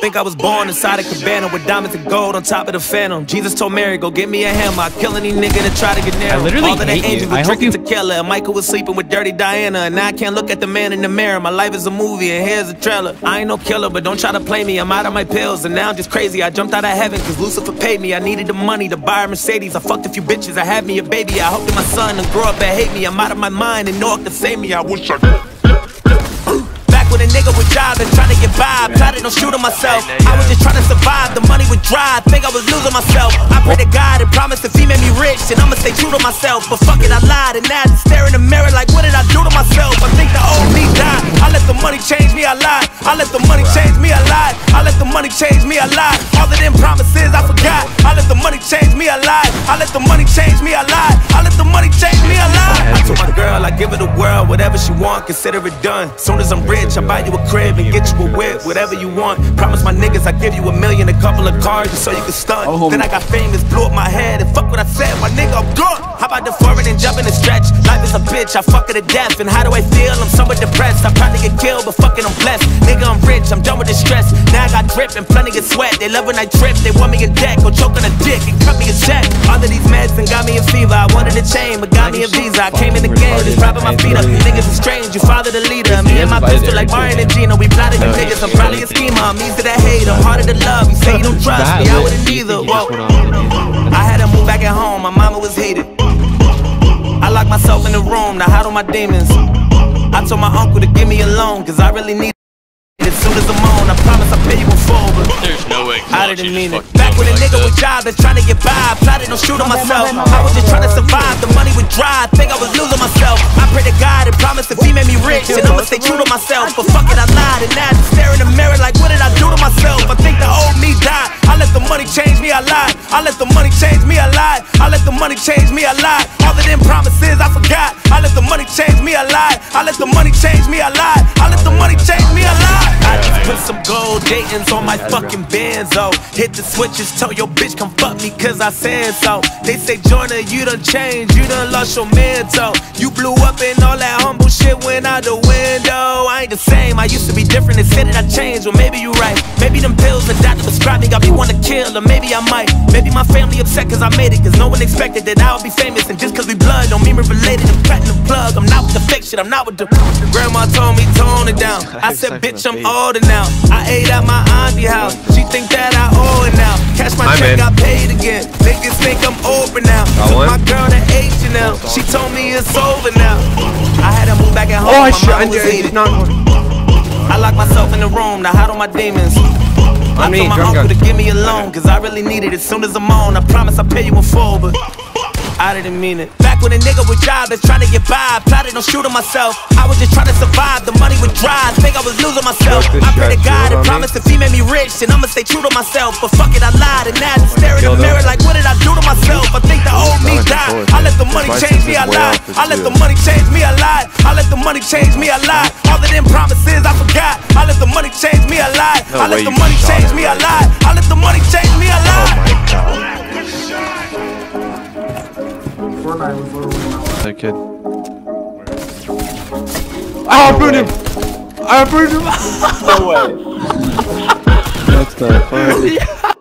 think I was born inside a cabana with diamonds and gold on top of the phantom. Jesus told Mary, go get me a hammer. I kill any nigga that try to get near I literally All of the hate you. angels I were hope drinking you- tequila. And Michael was sleeping with dirty Diana. And now I can't look at the man in the mirror. My life is a movie, and here's a trailer. I ain't no killer, but don't try to play me. I'm out of my pills, and now I'm just crazy. I jumped out of heaven because Lucifer paid me. I needed the money to buy a Mercedes. I fucked a few bitches. I had me a baby. I hope that my son will grow up and hate me. I'm out of my mind and no one can save me. I wish I could. A was jobbing, trying to get by, plotted on shooting myself. I was just trying to survive, the money would dry, think I was losing myself. I pray to God and promised if he made me rich, and I'ma stay true to myself. But fuck it, I lied, and now I just stare in the mirror like, what did I do to myself? I think the old me died. I let the money change me, I lied. I let the money change me, I lied. I let the money change me, I lied. All of them promises I forgot. I let the money change me, I lied. I let the money change me, I lied. I let the money change me, I lied. I girl I give her the world, whatever she want, consider it done. Soon as I'm rich, I buy you a crib and get you a whip, whatever you want. Promise my niggas I give you a million, a couple of cars just so you can stunt. Oh, then I got famous, blew up my head, and fuck what I said, my nigga, I'm gone. How about the foreign and jumping and stretch? Life is a bitch, I fuck her to death, and how do I feel? I'm somewhat depressed. I'm probably get killed, but fucking I'm blessed. Nigga, I'm rich, I'm done with the stress. Now I got drip and plenty of sweat. They love when I trip, they want me in debt. Go choke on a dick and cut me a check. All of these meds and got me a fever. I wanted a chain, but got me a visa. I came in the game, just propping my feet up. You Niggas are strange, you father the leader. Me and my pistol like Mario and Gino. We plotted you niggas, I'm probably a schemer. I'm easy to hate, I'm harder to love. You say you don't trust me, I wouldn't either. Whoa. I had to move back at home, my mama was heated. I locked myself in the room to hide all my demons. I told my uncle to give me a loan, cause I really need it. As soon as I'm on, I promise I'll pay you in full, but There's no way. I didn't mean it. Back when a nigga that. was jobless, trying to get by, I plotted on shooting myself. I was just trying to survive, the money would dry, I think I was losing myself. I pray to God and promise if he made me rich, and I'ma stay true to myself. But fuck it, I lied, and now I just stare in the mirror like, what did I do to myself? I think the old me died. I let the money change me, I lied. I let the money change me, I lied. I let the money change me, I lied. Dayton's on my fucking Benzo. Hit the switches, tell your bitch come fuck me cause I said so. They say Joyner, you done changed, you done lost your mental. You blew up and all that humble shit went out the window. I ain't the same, I used to be different, they said that I changed. Well, maybe you right. Maybe them pills the doctor prescribed me got me wanna kill, or maybe I might. Maybe my family upset cause I made it, cause no one expected that I would be famous. And just cause we blood don't mean we're related. I'm the plug, I'm not with the fake shit, I'm not with the. Grandma told me tone it down. I said, bitch, I'm older now. I ate at my auntie house. She think that I owe it now. Cash my Hi, check, man. got paid again. Niggas think I'm open now. Got Took one? my girl to H&M. She told me it's over now. I had to move back at home. Oh, my shit. I mama was did heated. not. I locked myself in the room to hide all my demons. I told my uncle gun. to give me a loan, cause I really need it as soon as I'm on. I promise I'll pay you in full, but I didn't mean it. Back when a nigga was jobless, trying to get by, I plotted on shooting myself. I was just trying to survive, the money would dry, I think I was losing myself. I promise if he made me rich, and I'ma stay true to myself. But fuck it, I lied, and now I just stare in the mirror like, what did I do to myself? I think the old me died. I let the money change me, I license is way lied. I let the money change me, I lied. I let the money change me, I lied. All of them promises I forgot. I let the money change me, I lied. I let the money change me, I right? lied. I let the money change me, I Oh lied. my god. That kid. Oh, I burned him. I burned him. What the fuck?